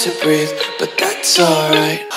to breathe, but that's alright.